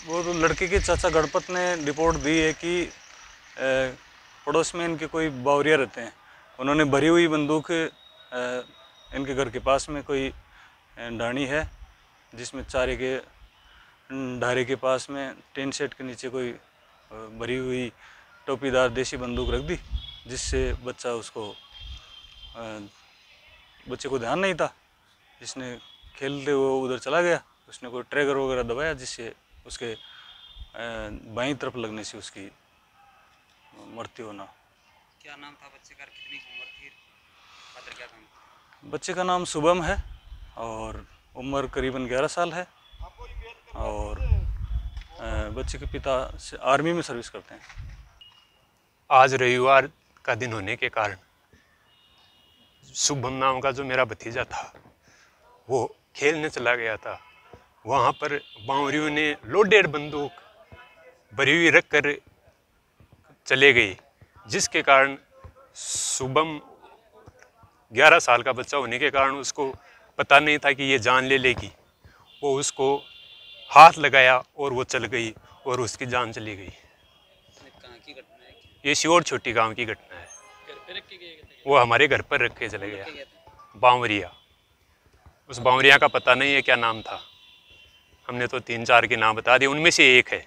वो तो लड़के के चाचा गणपत ने रिपोर्ट दी है कि पड़ोस में इनके कोई बावरिया रहते हैं। उन्होंने भरी हुई बंदूक इनके घर के पास में कोई डाणी है, जिसमें चारे के ढारे के पास में टेन सेट के नीचे कोई भरी हुई टोपीदार देसी बंदूक रख दी, जिससे बच्चा उसको बच्चे को ध्यान नहीं था। जिसने खेलते हुए उधर चला गया, उसने कोई ट्रैगर वगैरह दबाया, जिससे उसके बाई तरफ़ लगने से उसकी मृत्यु होना। क्या नाम था बच्चे का? कितनी उम्र थी? क्या काम बच्चे का नाम शुभम है और उम्र करीबन 11 साल है और बच्चे के पिता आर्मी में सर्विस करते हैं। आज रविवार का दिन होने के कारण शुभम नाम का जो मेरा भतीजा था वो खेलने चला गया था। वहाँ पर बावरियों ने लोडेड बंदूक भरी हुई रख कर चले गई जिसके कारण शुभम 11 साल का बच्चा होने के कारण उसको पता नहीं था कि ये जान ले लेगी। वो उसको हाथ लगाया और वो चल गई और उसकी जान चली गई। ये श्योर छोटी गाँव की घटना है। वो हमारे घर पर रख चले गया। बावरिया। उस बावरिया का पता नहीं है क्या नाम था। हमने तो तीन चार के नाम बता दिए उनमें से एक है।